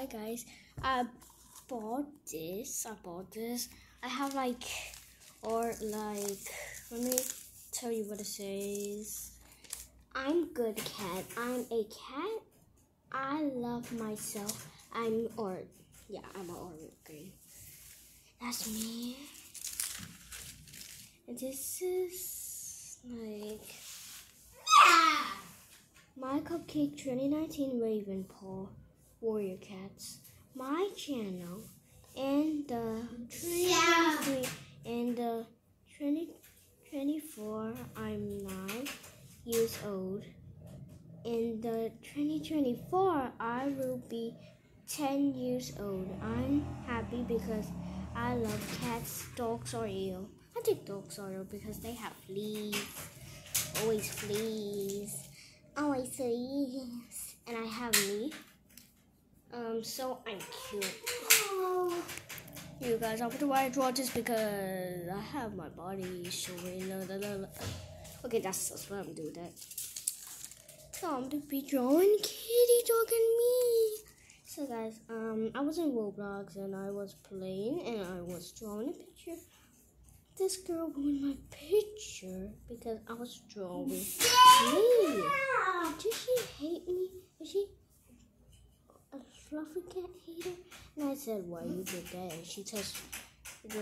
hi guys. I bought this. I bought this. I have like, or like, let me tell you what it says. I'm good cat. I'm a cat. I love myself. I'm or yeah, I'm an organ. That's me. And this is like my cupcake 2019 Ravenpaw Warrior Cats. My channel and the 2023 and the 2024 I'm nine years old. In the 2024 I will be 10 years old. I'm happy because I love cats, dogs, or eel. I take dogs or eel because they have fleas. Always fleas. Always fleas. And I have me. Um, so I'm cute. You guys, I'm gonna draw this because I have my body showing. La, la, la. Okay, that's, that's what I'm doing that. So I'm gonna be drawing kitty dog and me. So guys, um, I was in Roblox and I was playing and I was drawing a picture. This girl ruined my picture because I was drawing me. Does she hate me? Is she cat hater? And I said, why you did that? And she just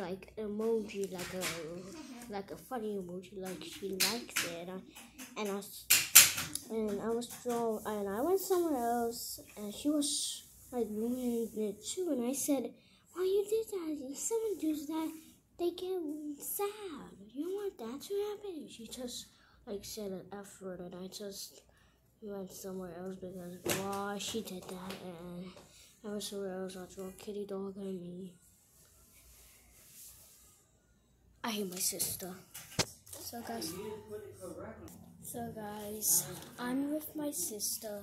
like emoji, like a like a funny emoji, like she likes it. And I, and I and I was drawing, and I went somewhere else, and she was like ruining it too. And I said, why you did that? If someone does that, they get sad. You don't want that to happen. And She just like said an F word, and I just went somewhere else because why she did that, and I was somewhere else. I draw kitty dog and me. I hate my sister. So guys, so guys, I'm with my sister.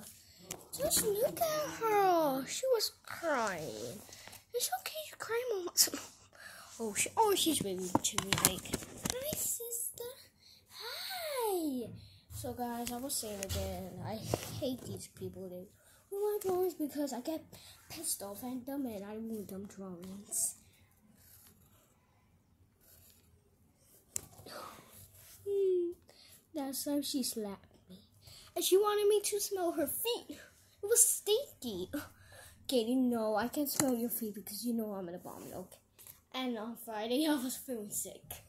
Just look at her. She was crying. It's okay to cry, mom. Oh, she, oh, she's waving to me like, hi, sister. Hi. So guys, I was saying again, I hate these people. They ruin my drawings because I get pissed off at them and I ruin them drawings. That's how she slapped me. And she wanted me to smell her feet. It was stinky. Katie, no, I can't smell your feet because you know I'm an abominable. Okay. And on Friday, I was feeling sick.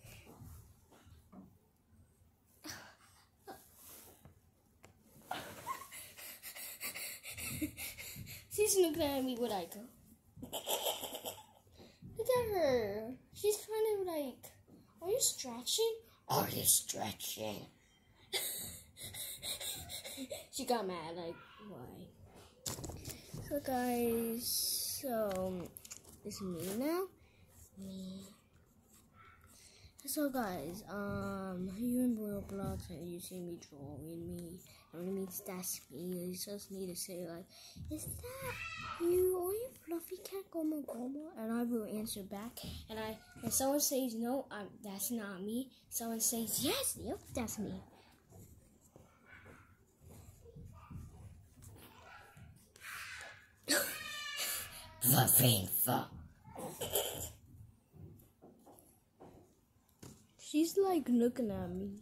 She's looking at me with like, look at her. She's kind of like, are you stretching? Are you stretching? she got mad, like, why? So guys, so it's me now. Me. So guys, um, you're in Roblox and you see me drawing me, it means that's me. You just need to say like, "Is that you? Are you fluffy cat Gomo Gomo?" And I will answer back. And I, and someone says no, I'm, that's not me. Someone says yes, yep, that's me. Fluffy fuck. She's like looking at me.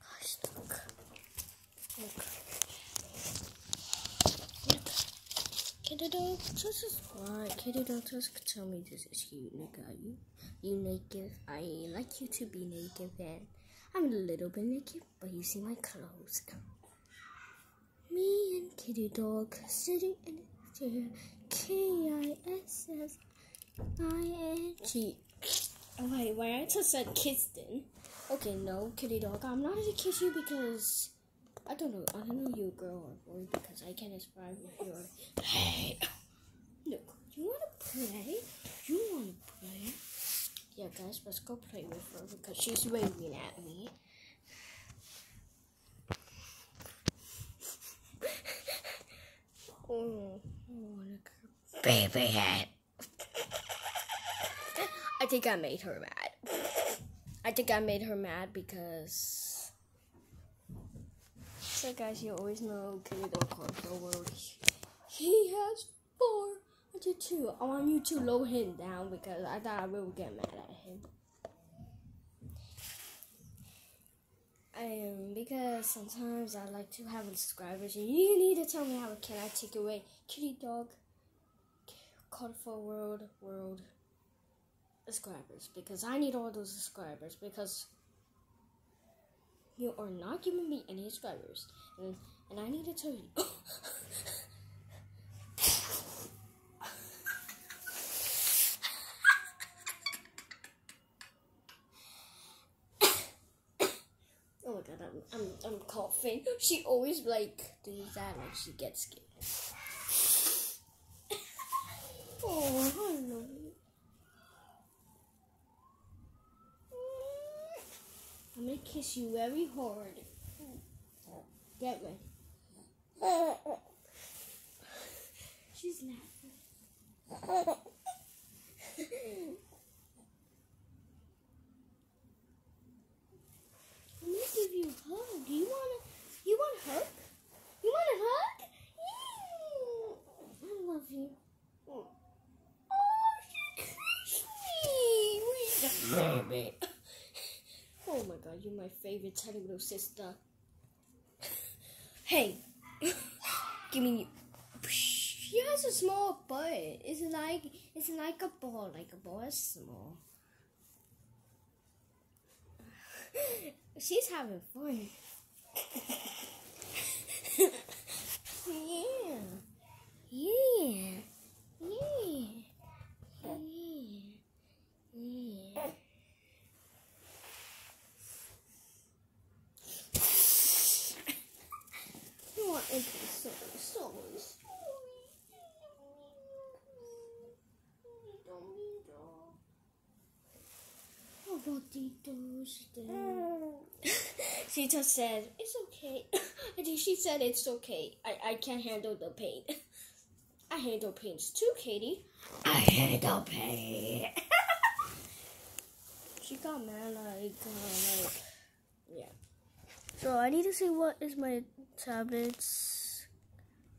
Gosh, look. Look. Look. Kitty dog, just subscribe. Kitty dog, just tell me this is cute, nigga. You, you naked. I like you to be naked, and I'm a little bit naked, but you see my clothes. Me and Kitty dog sitting in a chair. K I S S I N G. Oh wait, why I just said kissed in? Okay, no, kitty dog. I'm not gonna kiss you because I don't know. I don't know you're a girl or boy because I can't describe if you're. Hey. Look, you wanna play? You wanna play? Yeah, guys, let's go play with her because she's waving at me. oh, I wanna. Baby head. I think I made her mad. I think I made her mad because. So, guys, you always know Kitty Dog Control World. He has four. I did two. I want you to lower him down because I thought I would get mad at him. Um, because sometimes I like to have subscribers, and you need to tell me how can I take away Kitty Dog, Colorful World, World subscribers because I need all those subscribers because you are not giving me any subscribers and, and I need to tell you Oh my god, I'm, I'm, I'm coughing. She always like does that when she gets scared. Oh, hello. I'm gonna kiss you very hard. Get ready. She's laughing. I'm gonna give you a hug. Do you wanna? You want a hug? You want a hug? Yeah. I love you. Oh, she kissed me. Baby. Oh my you're my favorite tiny little sister. hey, give me. She has a small butt. It's like it's like a ball. Like a ball is small. She's having fun. Yeah. Yeah. Yeah. Yeah. You want to be so so How about Tito's She just said, it's okay. I think she said it's okay. I, I can't handle the pain. I handle pains too, Katie. I handle pain. She got mad like, uh, like, yeah. So I need to see what is my tablet's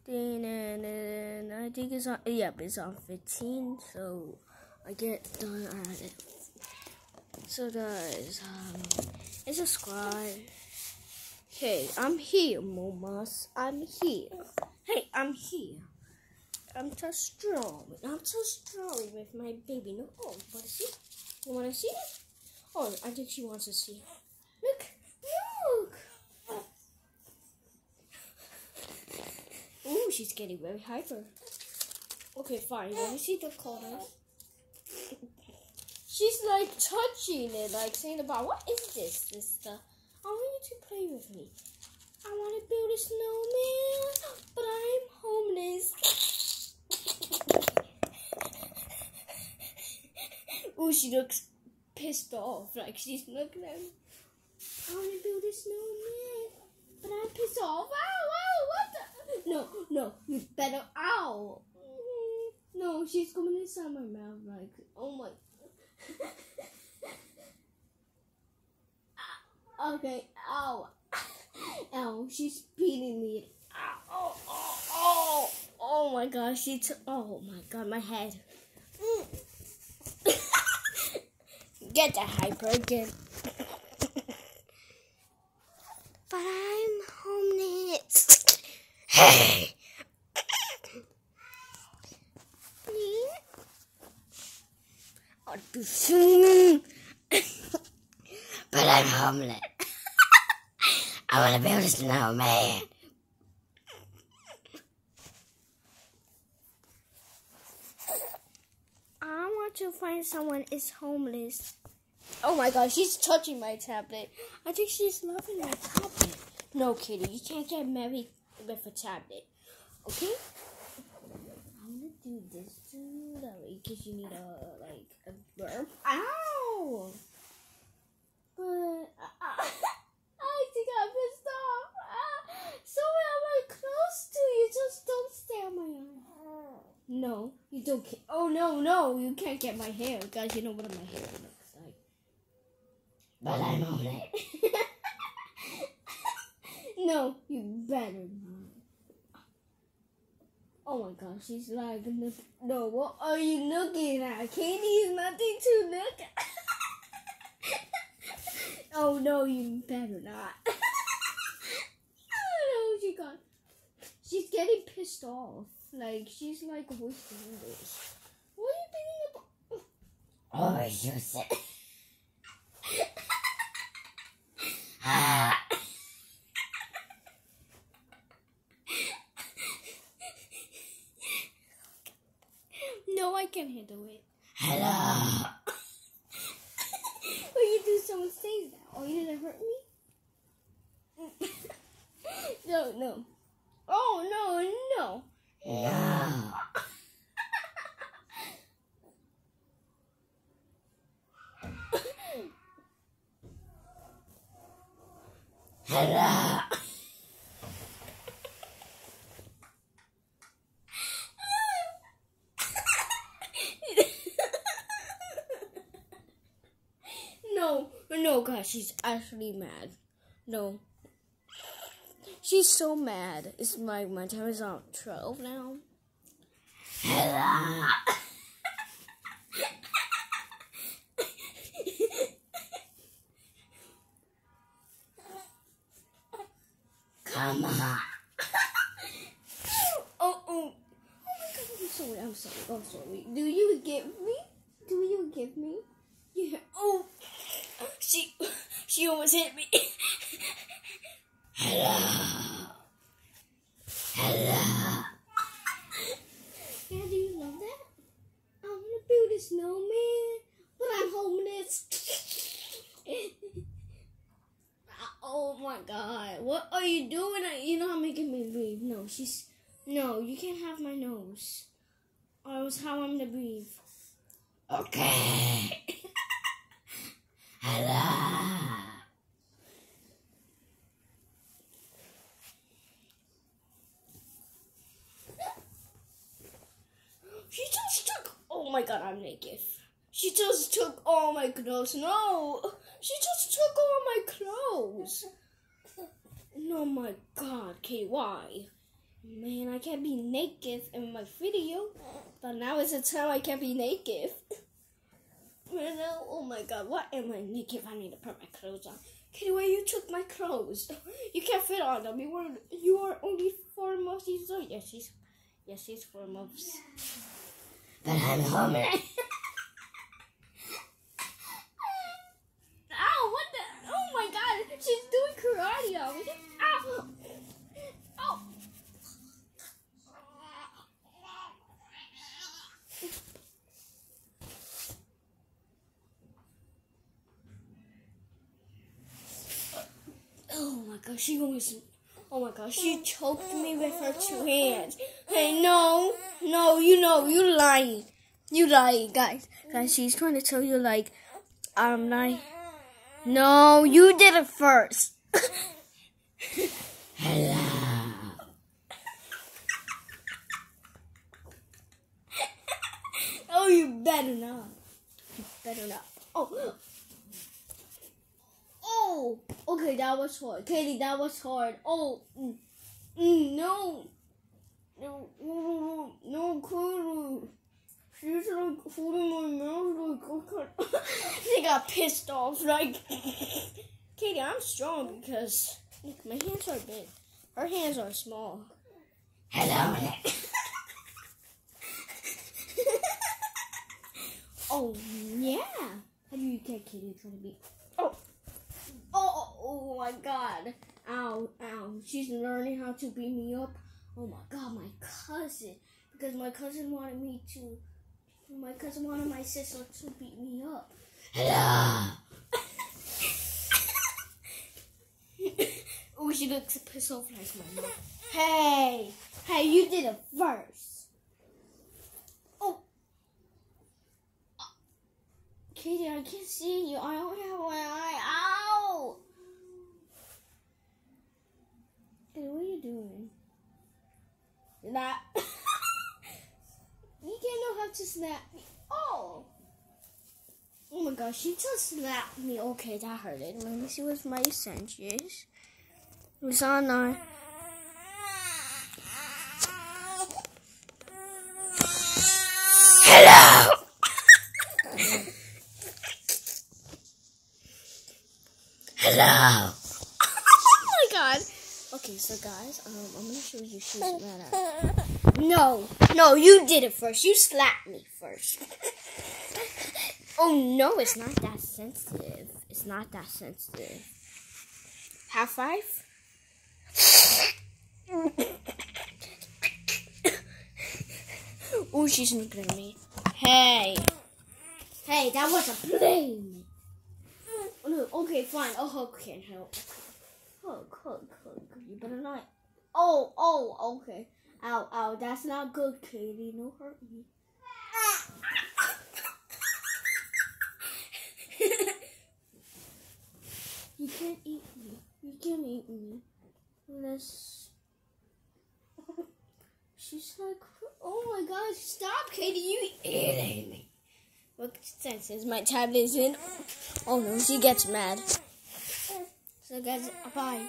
thing, and, and I think it's on. Yep, it's on 15. So I get done at it. So guys, um, and subscribe. Hey, I'm here, Momas. I'm here. Hey, I'm here. I'm so strong. I'm so strong with my baby. No, oh, wanna see? You wanna see it? Oh, I think she wants to see. Look, look. Ooh, she's getting very hyper. Okay, fine. Let me see the color. She's like touching it, like saying about what is this, sister? I want you to play with me. I want to build a snowman, but I'm homeless. Ooh, she looks pissed off, like she's looking at me. I want to build a snowman, but I'm pissed off. Ow, ow, what the? No, no, you better, ow. No, she's coming inside my mouth, like, oh my. Okay, ow. Ow, she's beating me. Ow, oh, oh, oh. Oh my gosh, she took, oh my god, my head. Get the hyper again. but I'm homeless. Hey. But I'm homeless. I want to build a snowman. I want to find someone is homeless. Oh my god, she's touching my tablet. I think she's loving my tablet. No, Kitty, you can't get married with a tablet. Okay? I'm do this too, that way, because you need a, like, a burp. Ow! But, uh, I think I pissed off. Uh, so am I close to you? Just don't stay on my arm. No, you don't. Ca- oh no, no, you can't get my hair, guys. You know what my hair looks like. But I'm on it. no, you better. Oh my gosh, she's like, no, what are you looking at? Katie is nothing to look at. oh no, you better not. oh no, she got. She's getting pissed off. Like she's like voicing this. What are you thinking about? Oh, you said. ah, No, I can handle it. hello. What you do? Someone says that. Oh, you gonna hurt me? no, no. Oh no, no. No. Hello. No, gosh, she's actually mad. No. She's so mad. It's like my time is on 12 now. Come on. Oh, oh. Oh my god, I'm sorry, I'm sorry, I'm sorry. Do you give me? Do you give me? Yeah. Oh, she, she almost hit me. Hello. Hello. Yeah, do you love that? I want to build a snowman, but I'm homeless. oh my god, what are you doing? You're not making me breathe. No, she's. No, you can't have my nose. Oh, or else how I'm gonna breathe. Okay. She just took. Oh my god, I'm naked. She just took all my clothes. No, she just took all my clothes. No, my god, KY. Man, I can't be naked in my video. But now is the time I can't be naked. Man, no, oh my god, what am I naked if I need to put my clothes on? Why you took my clothes? You can't fit on them. You were you are only four months old. Yes, she's yes, she's four months. But I'm homeless. Ow, what the? Oh my god, she's doing karate on me. Ow! She almost. Oh my god, she mm. choked me with her two hands. Hey, no, no, you know, you lying. You lying, guys. Guys, she's trying to tell you, like, I'm lying. No, you did it first. Hello. oh, you better not. You better not. Oh. Oh. Okay, that was hard. Katie, that was hard. Oh. Mm. Mm, no. No, no, no, Katie. She's like holding my mouth like, okay. she got pissed off. Like, Katie, I'm strong because look, my hands are big. Her hands are small. Hello. Oh yeah. How do you get Kitty trying to be? Oh my god. Ow, ow. She's learning how to beat me up. Oh my god, my cousin. Because my cousin wanted me to. My cousin wanted my sister to beat me up. Hello! oh, she looks pissed off like my mom. Hey! Hey, you did it first! Oh! Katie, I can't see you. I only have one to snap me. Oh. Oh my gosh, she just slapped me. Okay, that hurted. Let me see what my scent is. It's on our. Hello. Hello. oh my god. Okay, so guys, um, I'm gonna show you she's mad at. No, no, you did it first. You slapped me first. oh no, it's not that sensitive. It's not that sensitive. Half five. oh, she's looking at me. Hey, hey, that was a plane. Oh, no, okay, fine. Oh, hug can't help. Hug, hug, hug. You better not. Oh, oh, okay. Ow, ow. That's not good, Katie. No hurt me. you can't eat me. You can't eat me. Unless. She's like, oh my god, stop, Katie. You Eating me. what sense is my tablet is in? Oh no, she gets mad. So guys, bye.